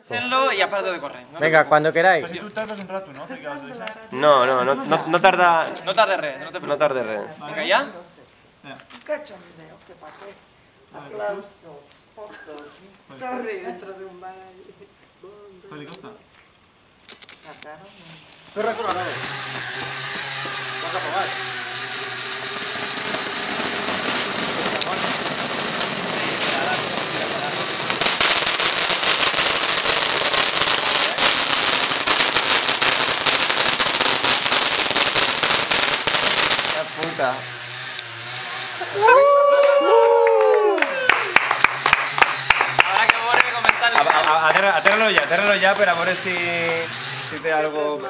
Hacerlo y aparte de correr. No, Venga, cuando queráis. Si tú tardas un rato, ¿no? No, no, no, no, no tarda. no tardes res, no te No preocupes. tarde res. Venga, ¿ya? Cachondeo, que pa' qué. Aplausos, fotos, historias. Dentro de un baile. Costa. Mataron. Corre, corre, corre. Vas Puta. Habrá que volver a comenzar el Atérralo ya, atérralo ya, pero a ver si, si te algo.